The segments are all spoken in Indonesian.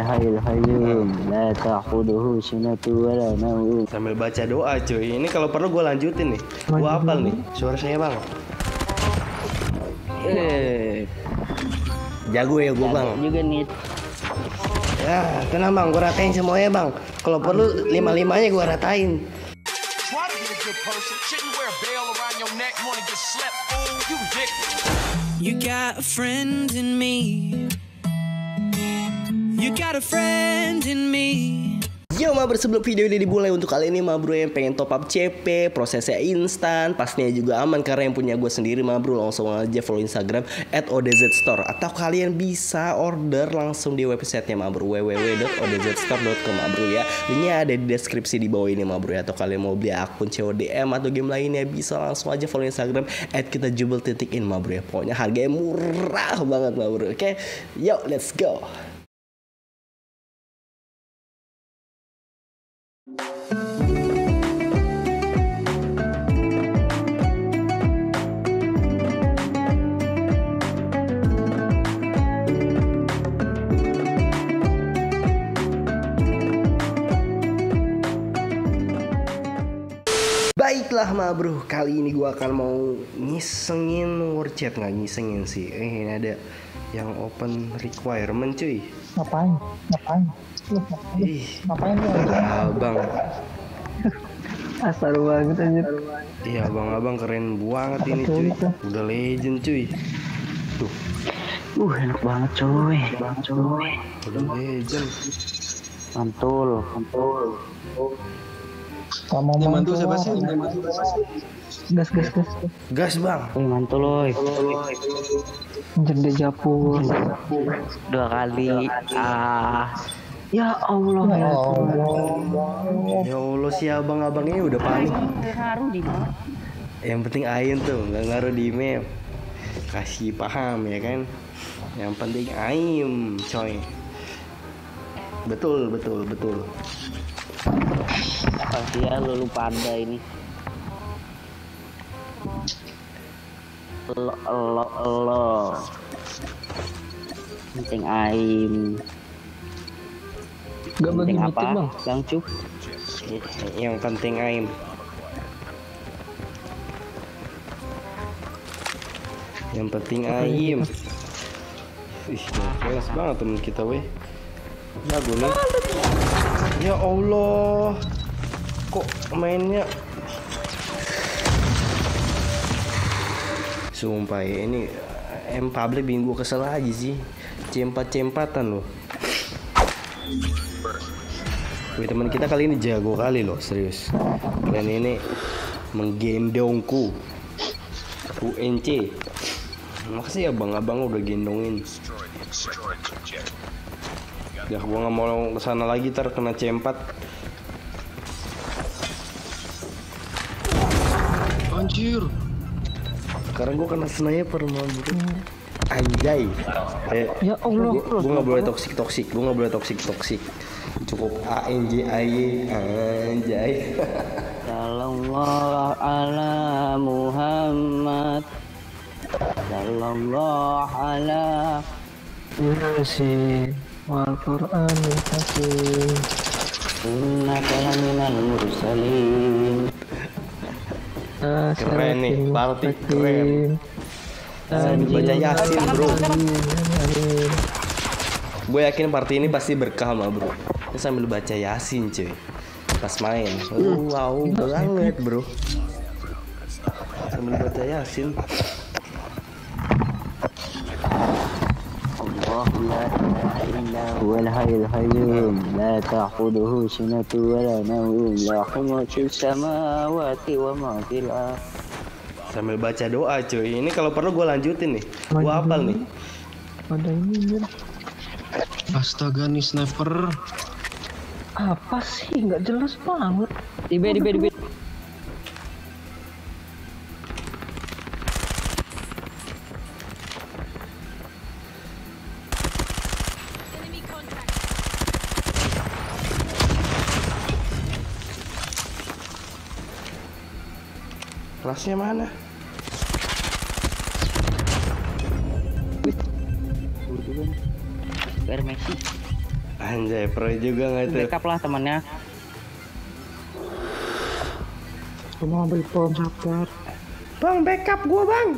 Hai hayyum la ta'khuduhu sinatu wa la nawm. Sambil baca doa cuy. Ini kalau perlu gue lanjutin nih. Gue hafal nih. Suara saya Bang. Eh. Jago ya gue Bang. Juga nih. Ya, tenang Bang, gue ratain semuanya Bang. Kalau perlu lima-limanya gue ratain. You got a in me. You got a friend in me. Yo Mabro sebelum video ini dimulai untuk kali ini Mabro yang pengen top up CP Prosesnya instan Pastinya juga aman karena yang punya gue sendiri Mabro Langsung aja follow Instagram At Store Atau kalian bisa order langsung di websitenya Mabro www.odzstore.com Mabro ya. Linknya ada di deskripsi di bawah ini Mabro ya. Atau kalian mau beli akun CODM atau game lainnya Bisa langsung aja follow Instagram At kita jubel titik in Mabro ya. Pokoknya harganya murah banget Mabro Oke? Yo let's go Baiklah ma bro, kali ini gua akan mau ngisengin wordchat nggak ngisengin sih. Eh ini ada yang open requirement cuy. ngapain ngapain Ih, ngapain lu abang. asal banget anjir Iya abang-abang keren banget ini Apa cuy. tuh itu? Udah legend cuy. Tuh, uh enak banget coy banget coy udah legend. mantul mantul kamu mau mantu siapa sih gas gas gas Gas bang. Loy anjir dia japur dua kali ah ya Allah ya ya Allah Ya Allah si abang-abang ini udah panik. Haru di Yang penting ain tuh nggak ngaruh di map. Kasih paham ya kan. Yang penting aim coy. Betul betul betul. Pasti ya lu lupa anda ini lo lo lo penting aim gak penting apa bang bang cuk Yang penting aim. Yang penting aim. Ih, kelas banget temen kita weh. Jago nih. Ya Allah. Kok mainnya? Sumpah ya ini M public bikin gue kesel aja sih. Cempat-cempatan loh. Wih teman kita kali ini jago kali loh serius. Kalian ini menggendongku. UNC Makasih ya bang-abang udah gendongin Ya gua nggak mau ke sana lagi ntar kena C4 Anjir. Sekarang gua kena sniper mau bro Anjay. Eh, ya Allah Gue gak boleh toksik toksik, gue gak boleh toksik toksik. Cukup A N J A Y anjay. Sallallahu ala Muhammad. Sallallahu ala Yasi Qur'an hakim Innaka laminal mursalin Keren nih, party keren. Sambil baca Yasin bro. Gue yakin party ini pasti berkah mah bro. Ini sambil baca Yasin cuy. Pas main. Uh, wow banget bro. Sambil baca Yasin. الله لا إله إلا هو الحي القيوم لا تأخذه سنة ولا نوم له ما في السماوات وما في الأرض Sambil baca doa cuy. Ini kalau perlu gue lanjutin nih. Gue hafal nih. ada ini anjir Astaga nih sniper. apa sih nggak jelas banget Di B, di B, di B. Kelasnya mana? Biar Messi. Anjay, pro juga nggak itu? Backup lah temannya. Gua mau ambil pom sabar. Bang, backup gua bang.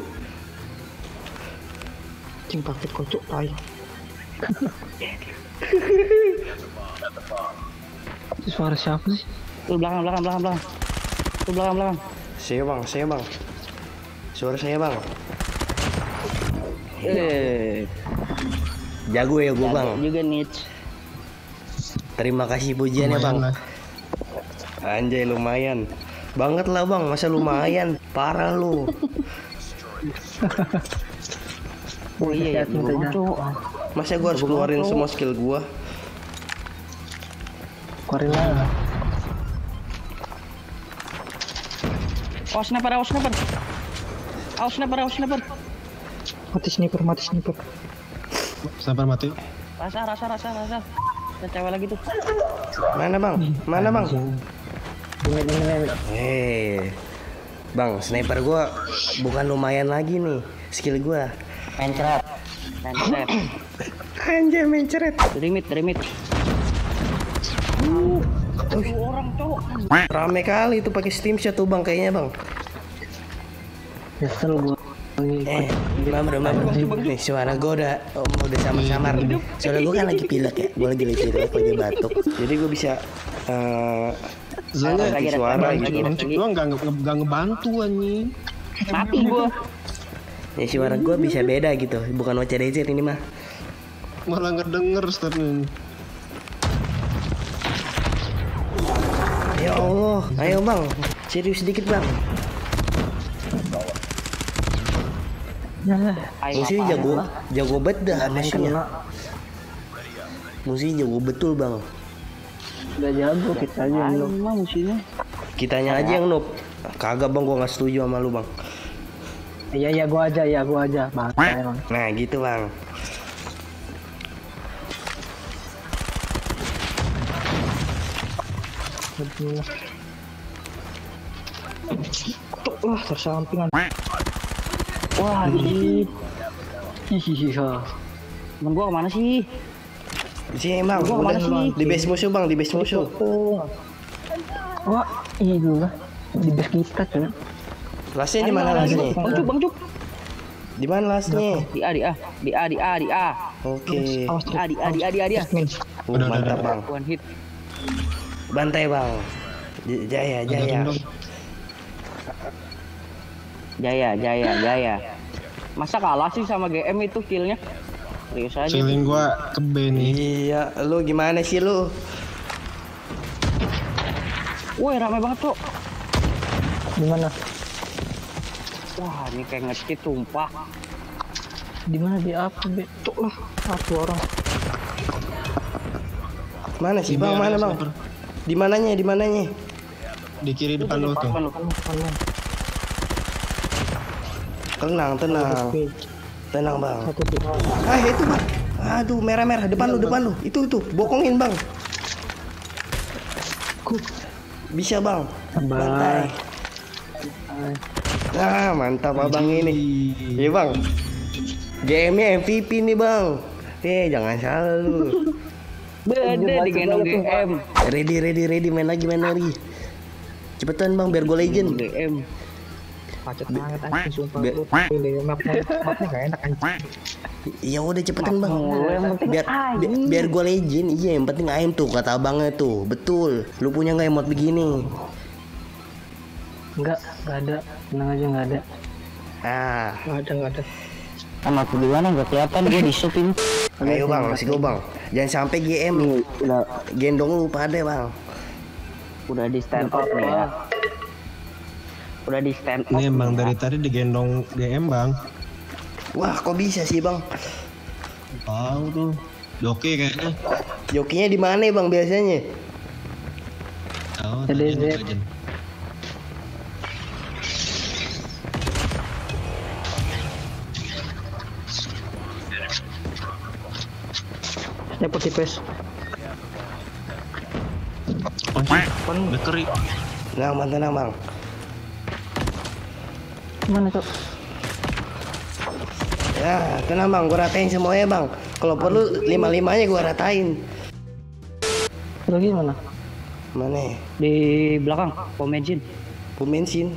Cing paket kocok tai. Itu suara siapa sih? Tuh belakang belakang belakang belakang. Tuh belakang belakang. Saya bang, saya bang. Suara saya bang. Eh, Jago ya gua bang. juga nih. Terima kasih pujiannya bang. Anjay lumayan. Banget lah bang, masa lumayan. Parah lu. Oh iya ya, cowok. Masa gua harus keluarin semua skill gua? Keluarin lah. Oh sniper, oh sniper. Oh sniper, oh sniper. Mati sniper, mati sniper. Sampai mati. Rasa, rasa, rasa, rasa. Ada cewek lagi tuh. Mana bang? Mana bang? Dengar. Eh, bang, sniper gua bukan lumayan lagi nih skill gua. Mencret. Mencret. Anjay mencret. Dari mid, Tuh orang cowok. Rame kali itu pakai steam shot tuh bang kayaknya bang. Nyesel gua. Eh, bang bro, bang bro. Nih suara gua udah oh, udah samar-samar. Soalnya gua kan lagi pilek ya, gua lagi pilek lagi batuk. Jadi gua bisa eh Soalnya Lagi suara gitu. lagi ada Bang Cuk doang gak, nge- nggak ngebantu anjing. Mati gua. ya suara gua bisa beda gitu, bukan OCDZ ini mah. Malah ngedenger startnya. Allah, ayo bang, serius sedikit bang. Musuhnya apaan jago, jago bet dah musuhnya. Musuhnya jago betul bang. Udah jago kita aja yang mah musuhnya. Kitanya aja yang noob. Kagak bang, gua nggak setuju sama lu bang. Iya, iya gua aja, ya gua aja. Bangsa emang. Nah gitu bang. Aduh. Tuh lah, tersampingan. Wah, anjir. Iya. Temen gua ke mana sih? Di sini bang, Gua ke mana udah. sih? Di base musuh bang, di base musuh. Oh. Wah, iya juga. Di base kita, cuy. Lasnya di mana lasnya? Bang Cuk, Bang Cuk. Di mana lasnya? Di A, di A, di A, di A, di A. Oke. Awas, Di A, di A, di A, di A, di A. Min. Mantap bang. One hit. Bantai bang. Jaya, jaya. Jaya, Jaya, Jaya. Masa kalah sih sama GM itu killnya? Serius aja. Feeling gua ke B nih. Iya, lu gimana sih lu? Woi, rame banget kok. Di mana? Wah, ini kayak nge-cheat sumpah. Di mana di apa, Be? Tuh lah, satu orang. Mana sih Di bang? Mana bang? sniper. Di mananya? Di mananya? Di kiri depan lu tuh. Depan lu. Kan. Tenang, tenang, tenang bang. Ah itu bang. Aduh merah merah depan lu depan lu. Itu itu bokongin bang. Bisa bang. Bantai. Nah mantap abang ini. Iya bang. GM-nya MVP nih bang. Eh jangan salah lu. Beda digendong GM. Ready ready ready main lagi main lagi. Cepetan bang biar gue legend. GM. Macet banget anjing sumpah mapnya mapnya gak enak anjing. Iya udah cepetan bang. Biar bi- biar gue legend. Iya yang penting aim tuh kata abangnya tuh. Betul. Lu punya nggak emot begini? Enggak, enggak ada. Tenang aja enggak ada. Ah. Enggak ada, enggak ada. Sama aku gimana nggak kelihatan gue di shoot ini. Ayo bang, masih go bang. Jangan sampai GM Udah gendong lu pada bang. udah di stand up nih ya. Udah di stand up. Ini emang dari tadi digendong GM bang. Wah kok bisa sih bang? Tahu tuh. Joki kayaknya. Jokinya di mana bang biasanya? Tahu. Tadi Legend. Sniper tipes. Anjing. Udah kering. Tenang bang. Mana, Cok? Ya tenang bang, gua ratain semuanya bang. Kalau perlu lima limanya gua ratain. Lagi mana? Mana? Di belakang, pom bensin. Pom bensin.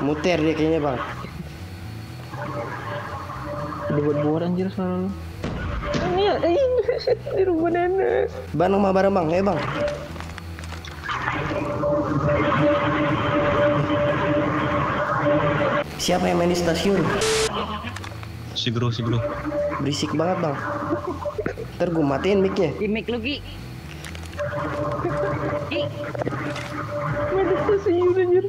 Muter dia kayaknya bang. Dibuat-buat anjir suara lu. Ini ya, ini di rumah nenek. Bang rumah bareng bang, ya bang. Siapa yang main di stasiun? Si bro, si bro. Berisik banget bang. Ntar gue matiin micnya. Di mic lu, Ki. Ki. Ada stasiun anjir.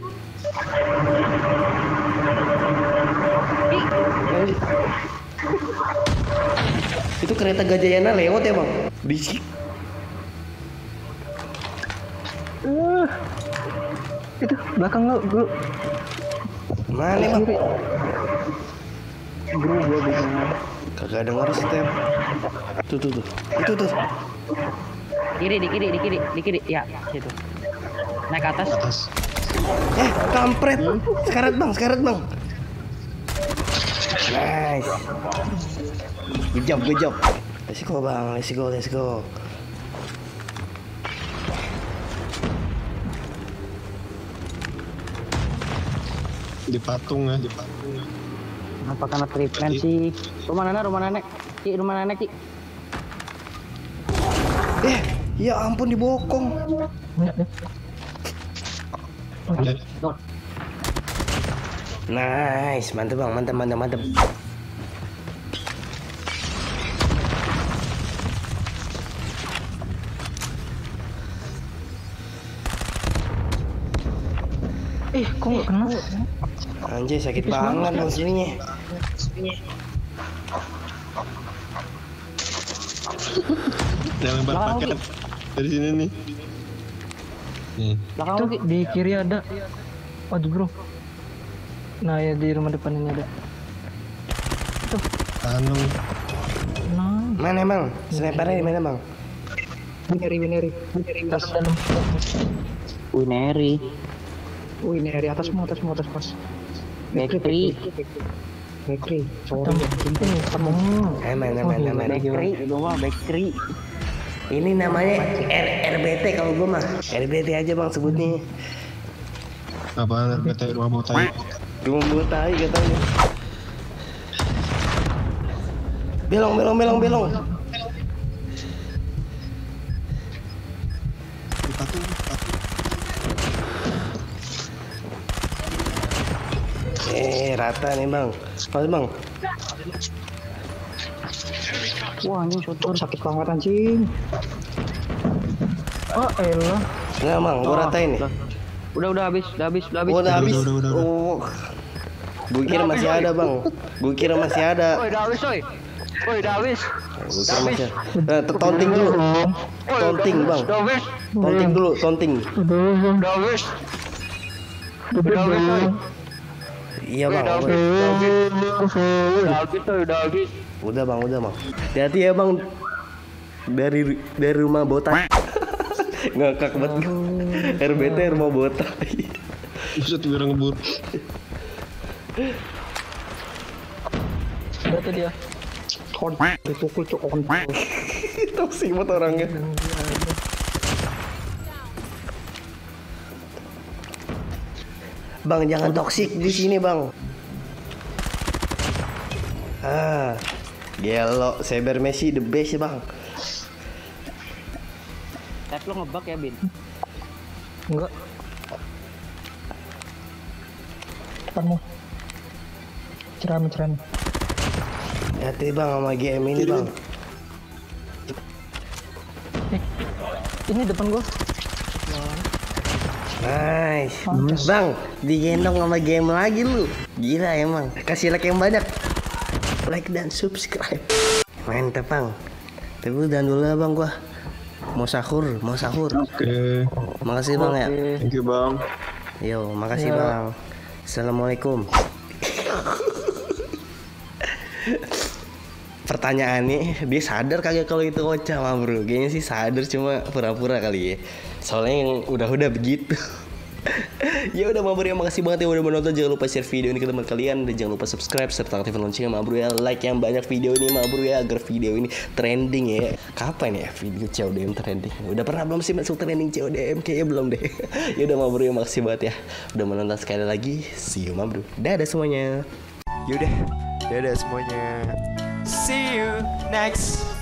Kereta Gajayana lewat ya bang? Berisik. Uh, itu belakang lu, bro. Mana bang? Bro, gua bingung. Kagak denger step. Tuh tuh tuh. Itu tuh. Kiri, di kiri, di kiri, di kiri. Ya, situ. Naik atas. Atas. Eh, kampret. Sekarat bang, sekarat bang. Nice. Good job, good job. Let's go bang, let's go, let's go. Di patung ya, di patung. Apa karena treatment sih? Rumah nenek, rumah nenek. Ki, rumah nenek, Ki. Eh, ya ampun dibokong. Banyak deh. Ya, Tuh. Nice, mantep bang, mantep, mantep, mantep. Eh, kok nggak kena? Anjay sakit banget bang sininya. Yang lempar paket dari sini nih. Nih, Belakang Itu di kiri ada. Waduh, bro. Nah, ya di rumah depan ini ada. anu Nah, Mana bang? Snipernya di mana bang? Wineri, Wineri. Wineri dalam dalam. Wineri. Wineri atasmu, atasmu, atas pas. Bakery. Bakery. Sorry. Kamu. Aman, aman, aman. Bakery, itu mah bakery. Ini namanya R RBT kalau gue mah. RBT aja bang sebutnya. apa PT rumah botai. Rumah botai katanya. Belong, belong, belong, belong. Eh, rata nih bang. Pas bang. Wah, ini shotgun sakit banget anjing. Oh, elah. Nggak bang, gue ratain nih. Udah, udah habis, udah habis, udah habis. Oh, udah habis. udah, udah, udah. Oh. Gue kira masih ada bang. Gue kira masih ada. Woi, udah habis, woi. Woi, udah habis. Gue kira masih ada. Nah, tonting dulu. Tonting bang. Udah habis. Tonting dulu, tonting. Udah habis. Udah habis, woi. Iya bang. Udah habis, udah habis. Udah habis, woi, udah habis. Udah bang, udah bang. Hati-hati ya bang. Dari dari rumah botak. Ngakak banget. RBT rumah botak. Buset biar ngebut. Tuh dia. Kon, dipukul cok kon. Toksik banget orangnya. Bang jangan toksik di sini bang. Ah, gelo, Cyber Messi the best ya bang. Lo ngebug ya, Bin? Enggak. Kamu. Ceram, ceram. Hati bang sama GM ini bang. Ini depan gua. Nice. Bang, digendong sama game lagi lu. Gila emang. Kasih like yang banyak. Like dan subscribe. Mantep bang. Tapi udah dulu lah bang gua. Mau sahur, mau sahur. Oke, Makasih bang ya. thank you bang. Yo, makasih bang. Assalamualaikum. Pertanyaannya, dia sadar kagak kalau itu kocak mah bro? Kayaknya sih sadar cuma pura-pura kali ya. Soalnya yang udah-udah begitu. Ya udah Mabro ya makasih banget ya udah menonton. Jangan lupa share video ini ke teman kalian. Dan jangan lupa subscribe serta aktifkan loncengnya Mabro ya. Like yang banyak video ini Mabro ya agar video ini trending ya. Kapan ya video CODM trending? Udah pernah belum sih masuk trending CODM kayaknya belum deh. Ya udah Mabro ya makasih banget ya. Udah menonton sekali lagi. See you Mabro dadah semuanya. Yaudah, dadah semuanya. See you next.